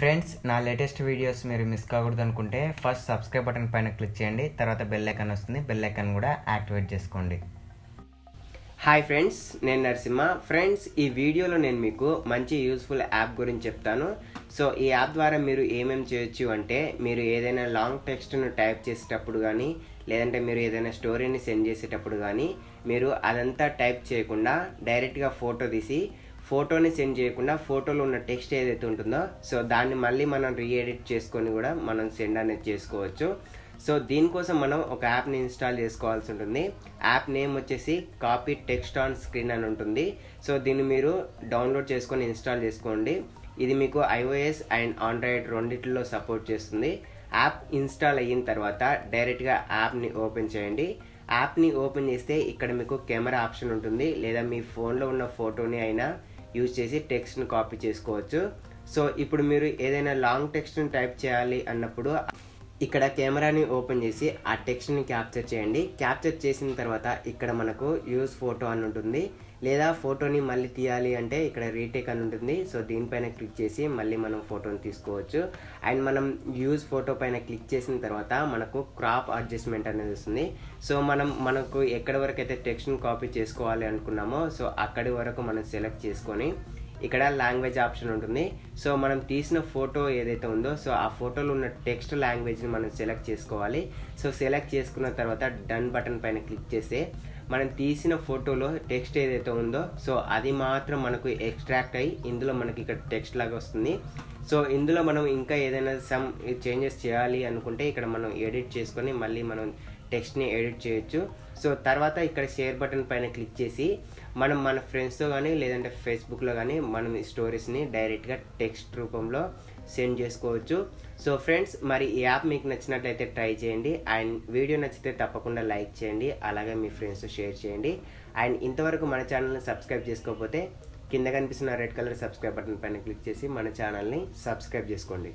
Friends నా latest videos మీరు miss కాకూడదు అనుకుంటే ఫస్ట్ సబ్స్క్రైబ్ బటన్ పైన క్లిక్ చేయండి. తర్వాత బెల్ ఐకాన్ వస్తుంది. బెల్ ఐకాన్ కూడా యాక్టివేట్ చేసుకోండి. హాయ్ ఫ్రెండ్స్ నేను నరసింహ. ఫ్రెండ్స్ ఈ వీడియోలో నేను మీకు మంచి యూస్ఫుల్ యాప్ గురించి చెప్తాను. సో ఈ యాప్ ద్వారా మీరు ఏమేమి చేయొచ్చు అంటే మీరు ఏదైనా లాంగ్ టెక్స్ట్ను టైప్ చేసేటప్పుడు కానీ లేదంటే మీరు ఏదైనా స్టోరీని సెండ్ చేసేటప్పుడు కానీ మీరు అదంతా టైప్ చేయకుండా డైరెక్ట్గా ఫోటో తీసి ఫోటోని సెండ్ చేయకుండా ఫోటోలో ఉన్న టెక్స్ట్ ఏదైతే ఉంటుందో సో దాన్ని మళ్ళీ మనం రీఎడిట్ చేసుకొని కూడా మనం సెండ్ అనేది చేసుకోవచ్చు. సో దీనికోసం మనం ఒక యాప్ని ఇన్స్టాల్ చేసుకోవాల్సి ఉంటుంది. యాప్ నేమ్ వచ్చేసి కాపీ టెక్స్ట్ ఆన్ స్క్రీన్ అని ఉంటుంది. సో దీన్ని మీరు డౌన్లోడ్ చేసుకొని ఇన్స్టాల్ చేసుకోండి. ఇది మీకు ఐఓఎస్ అండ్ ఆండ్రాయిడ్ రెండిట్లో సపోర్ట్ చేస్తుంది. యాప్ ఇన్స్టాల్ అయిన తర్వాత డైరెక్ట్గా యాప్ని ఓపెన్ చేయండి. యాప్ని ఓపెన్ చేస్తే ఇక్కడ మీకు కెమెరా ఆప్షన్ ఉంటుంది. లేదా మీ ఫోన్లో ఉన్న ఫోటోని అయినా యూజ్ చేసి టెక్స్ట్ని కాపీ చేసుకోవచ్చు. సో ఇప్పుడు మీరు ఏదైనా లాంగ్ టెక్స్ట్ని టైప్ చేయాలి అన్నప్పుడు ఇక్కడ కెమెరాని ఓపెన్ చేసి ఆ టెక్స్ట్ని క్యాప్చర్ చేయండి. క్యాప్చర్ చేసిన తర్వాత ఇక్కడ మనకు యూస్ ఫోటో అని ఉంటుంది. లేదా ఫోటోని మళ్ళీ తీయాలి అంటే ఇక్కడ రీటేక్ అని ఉంటుంది. సో దీనిపైన క్లిక్ చేసి మళ్ళీ మనం ఫోటోని తీసుకోవచ్చు. అండ్ మనం యూజ్ ఫోటో పైన క్లిక్ చేసిన తర్వాత మనకు క్రాప్ అడ్జస్ట్మెంట్ అనేది వస్తుంది. సో మనం మనకు ఎక్కడి వరకు అయితే టెక్స్ట్ని కాపీ చేసుకోవాలి అనుకున్నామో సో అక్కడి వరకు మనం సెలెక్ట్ చేసుకొని ఇక్కడ లాంగ్వేజ్ ఆప్షన్ ఉంటుంది. సో మనం తీసిన ఫోటో ఏదైతే ఉందో సో ఆ ఫోటోలో ఉన్న టెక్స్ట్ లాంగ్వేజ్ని మనం సెలెక్ట్ చేసుకోవాలి. సో సెలెక్ట్ చేసుకున్న తర్వాత డన్ బటన్ పైన క్లిక్ చేస్తే మనం తీసిన ఫోటోలో టెక్స్ట్ ఏదైతే ఉందో సో అది మాత్రం మనకు ఎక్స్ట్రాక్ట్ అయ్యి ఇందులో మనకి ఇక్కడ టెక్స్ట్ లాగా వస్తుంది. సో ఇందులో మనం ఇంకా ఏదైనా సమ్ చేంజెస్ చేయాలి అనుకుంటే ఇక్కడ మనం ఎడిట్ చేసుకొని మళ్ళీ మనం టెక్స్ట్ని ఎడిట్ చేయొచ్చు. సో తర్వాత ఇక్కడ షేర్ బటన్ పైన క్లిక్ చేసి మనం మన ఫ్రెండ్స్తో కానీ లేదంటే ఫేస్బుక్లో కానీ మనం ఈ స్టోరీస్ని డైరెక్ట్గా టెక్స్ట్ రూపంలో సెండ్ చేసుకోవచ్చు. సో ఫ్రెండ్స్ మరి ఈ యాప్ మీకు నచ్చినట్లయితే ట్రై చేయండి. అండ్ వీడియో నచ్చితే తప్పకుండా లైక్ చేయండి. అలాగే మీ ఫ్రెండ్స్తో షేర్ చేయండి. అండ్ ఇంతవరకు మన ఛానల్ని సబ్స్క్రైబ్ చేసుకోకపోతే కింద కనిపిస్తున్న రెడ్ కలర్ సబ్స్క్రైబ్ బటన్ పైన క్లిక్ చేసి మన ఛానల్ని సబ్స్క్రైబ్ చేసుకోండి.